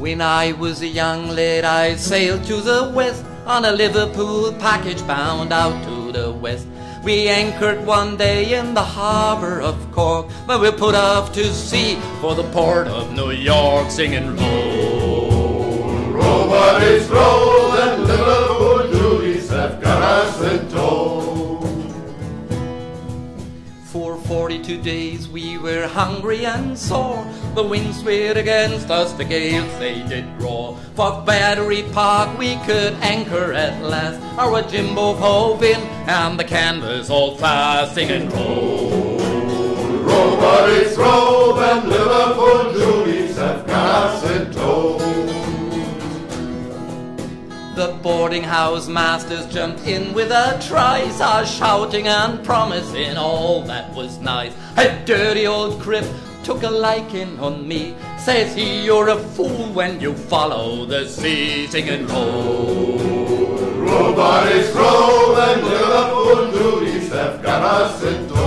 When I was a young lad, I sailed to the west on a Liverpool packet bound out to the west. We anchored one day in the harbor of Cork, but we put off to sea for the port of New York, singing roll, 42 days we were hungry and sore. The winds swayed against us, the gales they did roar. For Battery Park we could anchor at last. Our jibboom hove in, and the canvas all fast, singing roll. Roll, buddies, roll, The boarding house masters jumped in with a try, saw shouting and promising all that was nice. A dirty old crimp took a liking on me. Says he, you're a fool when you follow the sea, singing roll. Roll, buddies, roll, and Liverpool Judies have got us in tow.